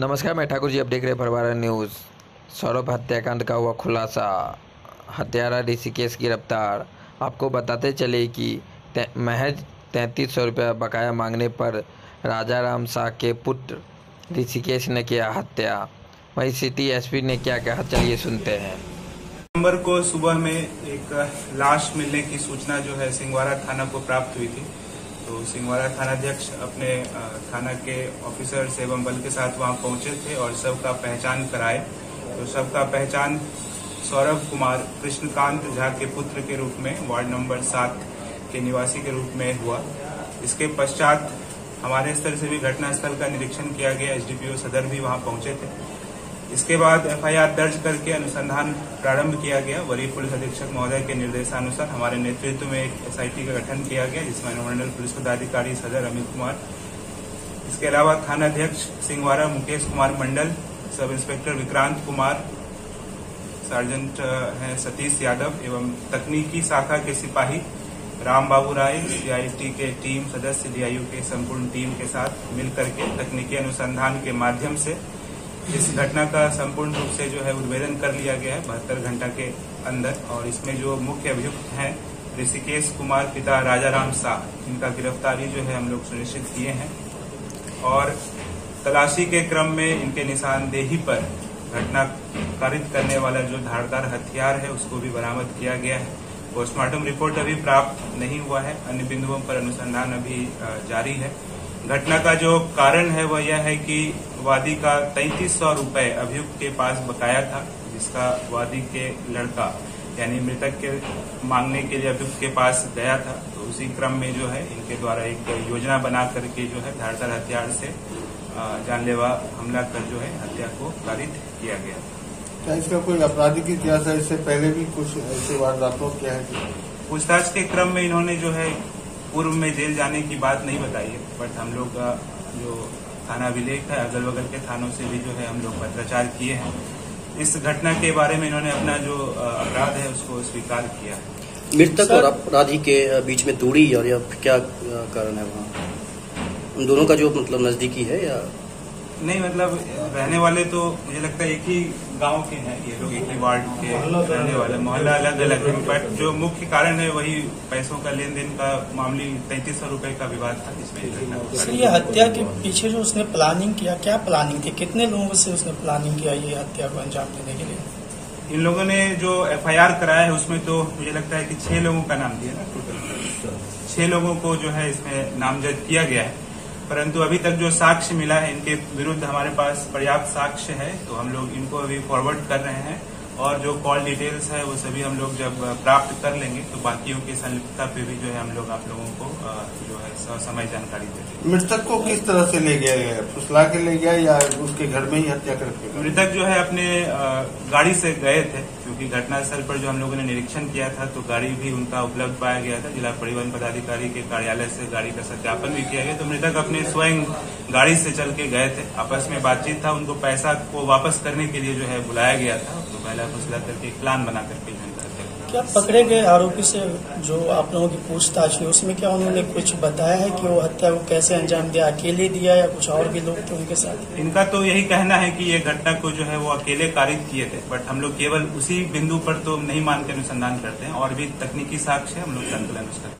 नमस्कार, मैं ठाकुर जी अब देख रहे हैं न्यूज़। सौरभ हत्याकांड का हुआ खुलासा। हत्यारा ऋषिकेश गिरफ़्तार आपको बताते चले कि महज तैंतीस सौ रुपया बकाया मांगने पर राजा राम शाह के पुत्र ऋषिकेश ने किया हत्या। वहीं सिटी एसपी ने क्या कहा, चलिए सुनते हैं। नवंबर को सुबह में एक लाश मिलने की सूचना जो है सिंगवारा थाना को प्राप्त हुई थी। तो सिंगवाड़ा थानाध्यक्ष अपने थाना के ऑफिसर्स एवं बल के साथ वहाँ पहुँचे थे और सबका पहचान कराए। तो सबका पहचान सौरभ कुमार कृष्णकांत झा के पुत्र के रूप में, वार्ड नंबर सात के निवासी के रूप में हुआ। इसके पश्चात हमारे स्तर से भी घटनास्थल का निरीक्षण किया गया, एसडीपीओ सदर भी वहाँ पहुँचे थे। इसके बाद एफआईआर दर्ज करके अनुसंधान प्रारंभ किया गया। वरीय पुलिस अधीक्षक महोदय के निर्देशानुसार हमारे नेतृत्व में एक एसआईटी का गठन किया गया, जिसमें अनुमंडल पुलिस पदाधिकारी सदर अमित कुमार, इसके अलावा थानाध्यक्ष Singhwara, Mukesh Kumar Mandal, sub inspector Vikrant Kumar, sergeant हैं सतीश यादव एवं तकनीकी शाखा के सिपाही राम बाबू राय, सीआईटी के टीम सदस्य, डीआईयू के संपूर्ण टीम के साथ मिलकर के तकनीकी अनुसंधान के माध्यम से इस घटना का संपूर्ण रूप से जो है उद्भेदन कर लिया गया है बहत्तर घंटा के अंदर। और इसमें जो मुख्य अभियुक्त हैं, ऋषिकेश कुमार पिता राजाराम शाह, इनका गिरफ्तारी जो है हम लोग सुनिश्चित किए हैं। और तलाशी के क्रम में इनके निशानदेही पर घटना कारित करने वाला जो धारदार हथियार है, उसको भी बरामद किया गया है। पोस्टमार्टम रिपोर्ट अभी प्राप्त नहीं हुआ है, अन्य बिंदुओं पर अनुसंधान अभी जारी है। घटना का जो कारण है, वह यह है कि वादी का तैतीस सौ रुपये अभियुक्त के पास बकाया था जिसका वादी के लड़का यानी मृतक के मांगने के लिए अभियुक्त के पास गया था। तो उसी क्रम में जो है इनके द्वारा एक योजना बना करके जो है धारदार हथियार से जानलेवा हमला कर जो है हत्या को पारित किया गया क्या इसका कोई आपराधिक इतिहास है? इससे पहले भी कुछ ऐसे वारदातों क्या है? पूछताछ के क्रम में इन्होंने जो है पूर्व में जेल जाने की बात नहीं बताई है बट हम लोग जो थाना अभिलेख है अगल बगल के थानों से भी जो है हम लोग पत्राचार किए हैं। इस घटना के बारे में इन्होंने अपना जो अपराध है उसको स्वीकार किया। है मृतक और अपराधी के बीच में दूरी और या क्या कारण है वहाँ? उन दोनों का जो मतलब नजदीकी है या नहीं मतलब रहने वाले तो मुझे लगता है एक ही गाँव के हैं ये लोग एक ही वार्ड के रहने वाले। मोहल्ला अलग अलग है। बट जो मुख्य कारण है वही पैसों का लेन देन का मामूली तैतीस सौ रुपये का विवाद था जिसमें ये हत्या के पीछे जो उसने प्लानिंग किया क्या प्लानिंग थी कितने लोगों से उसने प्लानिंग किया ये हत्या को अंजाम देने के लिए? इन लोगों ने जो एफआईआर कराया है उसमें तो मुझे लगता है कि छह लोगों का नाम दिया ना टोटल छह लोगों को जो है इसमें नामजद किया गया है। परंतु अभी तक जो साक्ष्य मिला है, इनके विरुद्ध हमारे पास पर्याप्त साक्ष्य है तो हम लोग इनको अभी फॉरवर्ड कर रहे हैं। और जो कॉल डिटेल्स है वो सभी हम लोग जब प्राप्त कर लेंगे तो बाकियों की संलिप्तता पे भी जो है हम लोग आप लोगों को जो है समय जानकारी देंगे। मृतक को किस तरह से ले गया गया फुसला के ले गया या उसके घर में ही हत्या करके मृतक जो है अपने गाड़ी से गए थे क्योंकि घटनास्थल पर जो हम लोगों ने निरीक्षण किया था तो गाड़ी भी उनका उपलब्ध पाया गया था। जिला परिवहन पदाधिकारी के कार्यालय से गाड़ी का सत्यापन भी किया गया। तो मृतक अपने स्वयं गाड़ी से चल के गए थे। आपस में बातचीत था उनको पैसा को वापस करने के लिए जो है बुलाया गया था। तो पहला फैसला करके प्लान बना करके क्या पकड़े गए आरोपी से जो आप लोगों की पूछताछ हुई उसमें क्या उन्होंने कुछ बताया है कि वो हत्या को कैसे अंजाम दिया अकेले दिया या कुछ और भी लोग थे उनके साथ? इनका तो यही कहना है कि ये घटना को जो है वो अकेले कारित किए थे बट हम लोग केवल उसी बिंदु पर तो नहीं मान के अनुसंधान करते हैं और भी तकनीकी साक्ष्य हम लोग संकलन